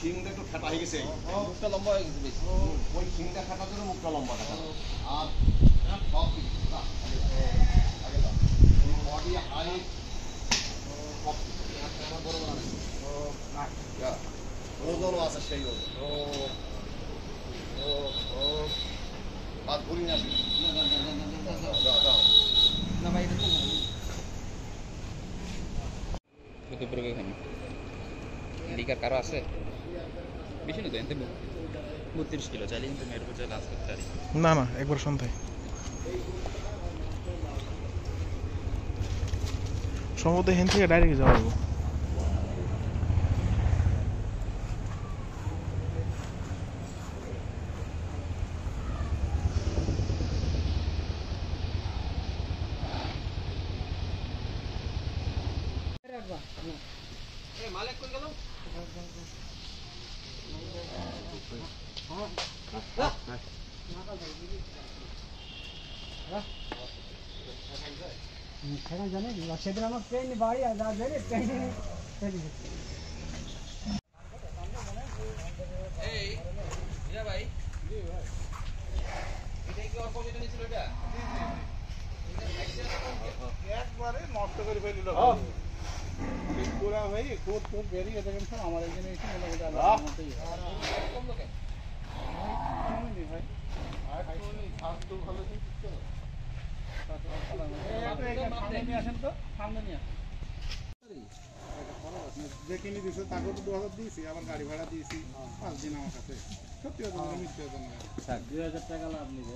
শিংটা একটু ফেটা হয়ে গেছে মুখটা লম্বা হয়ে গেছে বেশি ওই শিংটা ফেটার জন্য মুখটা লম্বা দেখা আর সব কিছু না, আগে দাও, আগে দাও বডি হাইট সব কিছু বড় বড় আছে ওজনও আছে সেই ওজন ও ও ও আর ঘুরি না দাও দাও না ভাই এটা তো না দুপুরে এখানে লিকার কারো আছে বেশি না তো এতে বত্রিশ কিলো চাইলে কিন্তু মেয়ের উপর চাইলে আসতে পারি না না একবার সন্ধ্যায়। সম্ভবত হেন থেকে ডাইরেক্ট যাওয়া যাব মালিক কই গেল? সেদিন আমার ট্রেন বাড়ি আর যা বেরে ট্রেনে এই ইয়া ভাই এটা কি অল্প যেটা নিছিল এটা একবারে নষ্ট করে ফেলিল পুরা ভাই কোট কোট বেরিয়ে দেখেন সব আমার এখানে এসে মোটামুটি যে কিনে দিয়েছে তাকে দু হাজার দিয়েছি আবার গাড়ি ভাড়া দিয়েছি পাঁচ দিন আমার কাছে সত্যি কথা মিথ্যে দুই হাজার টাকা লাভ নিবে।